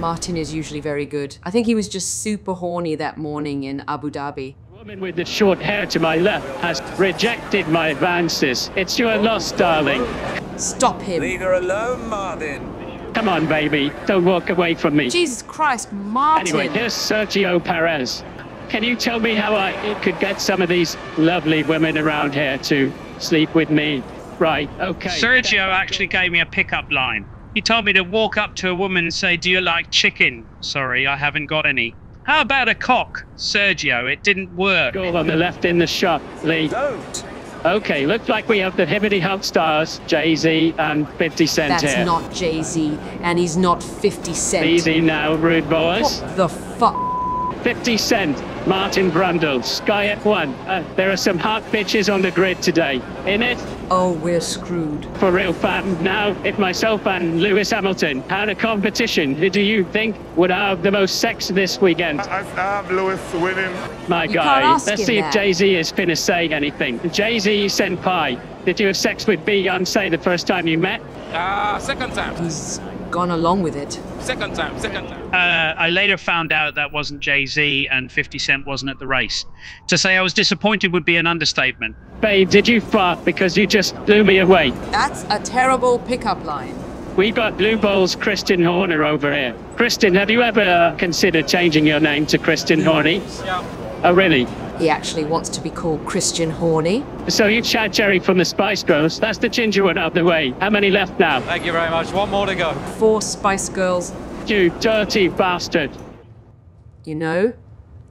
Martin is usually very good. I think he was just super horny that morning in Abu Dhabi. The woman with the short hair to my left has rejected my advances. It's your loss, darling. Stop him. Leave her alone, Martin. Come on, baby. Don't walk away from me. Jesus Christ, Martin. Anyway, here's Sergio Perez. Can you tell me how I could get some of these lovely women around here to sleep with me? Right, okay. Sergio actually gave me a pickup line. He told me to walk up to a woman and say, Do you like chicken? Sorry, I haven't got any. How about a cock? Sergio, it didn't work. Go on the left in the shot, Lee. Don't. Okay, looks like we have the Hibbity Hop stars, Jay Z and 50 Cent That's here. not Jay Z, and he's not 50 Cent. Easy now, rude boys. What the fuck? 50 Cent, Martin Brundle, Sky F1. Uh, there are some hot bitches on the grid today. In it, Oh, we're screwed. for real fam. Now, if myself and Lewis Hamilton had a competition, who do you think would have the most sex this weekend? I, I have Lewis winning. My You guy. can't ask Let's him see that. if Jay Z is finna say anything. Jay Z Senpai, did you have sex with Beyonce the first time you met? Ah, second time. He's gone along with it. Second time. Second time. Uh, I later found out that wasn't Jay Z and 50 Cent wasn't at the race. To say I was disappointed would be an understatement. Babe, did you fart because you just blew me away? That's a terrible pickup line. We got Blue Bowls Kristen Horner over here. Kristen, have you ever uh, considered changing your name to Kristen Horny? Yeah. Oh, really? He actually wants to be called Christian Horny. So you've Chad Cherry from the Spice Girls. That's the ginger one out of the way. How many left now? Thank you very much. One more to go. Four Spice Girls. You dirty bastard. You know,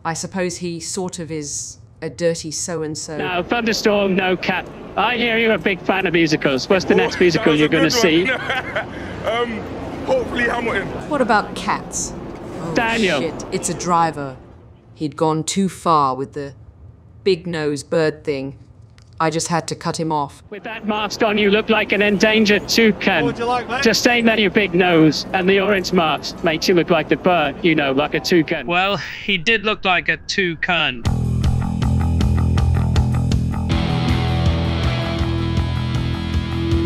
I suppose he sort of is a dirty so and so. Now, Thunderstorm, no cat. I hear you're a big fan of musicals. What's the next musical you're going to see? um, hopefully Hamilton. What about cats? Oh, Daniel. Shit, it's a driver. He'd gone too far with the big nose bird thing. I just had to cut him off. With that mask on, you look like an endangered toucan. What would you like, mate? Just saying that your big nose and the orange mask makes you look like the bird, you know, like a toucan. Well, he did look like a toucan.